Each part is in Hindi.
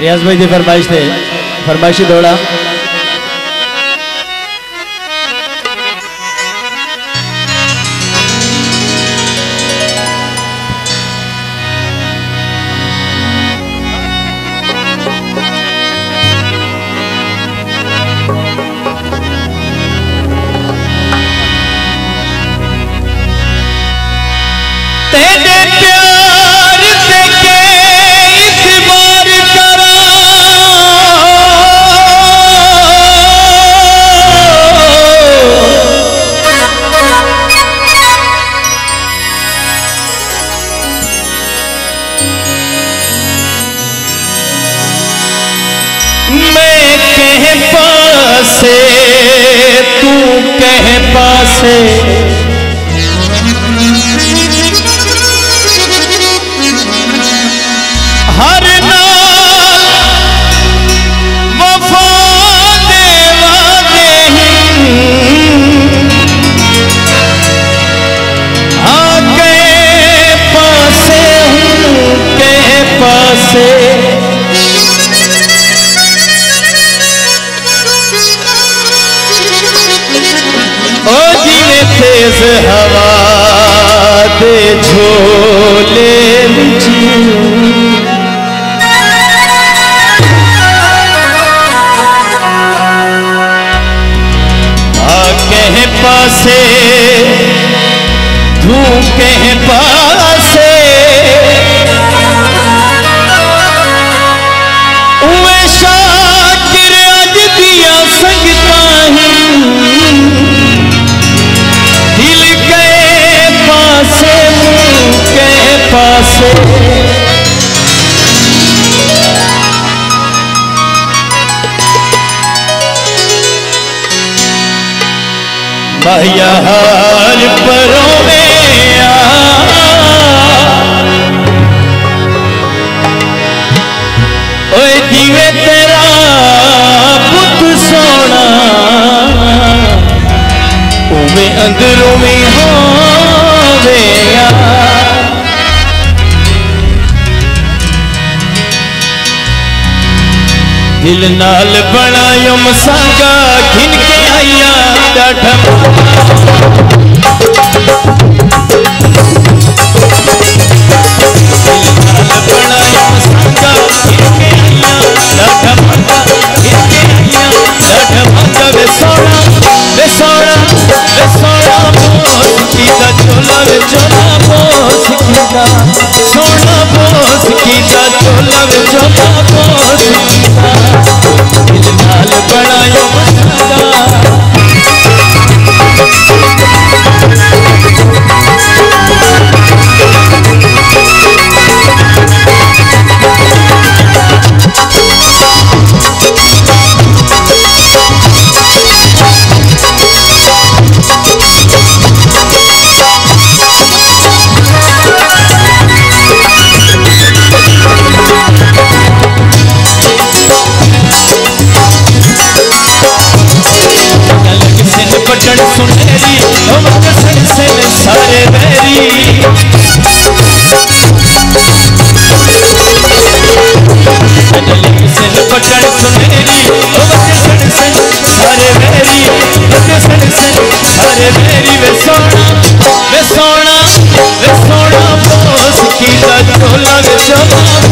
रियाज भाई जी फरमाइश थे फरमाइशी दौड़ा। कह पासे तू कह पासे। ho. पास। भैया हाल परों में दिल नाल बनायो मसांगा खिन के आया डाठा chamando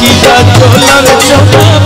किया डोलर चौबा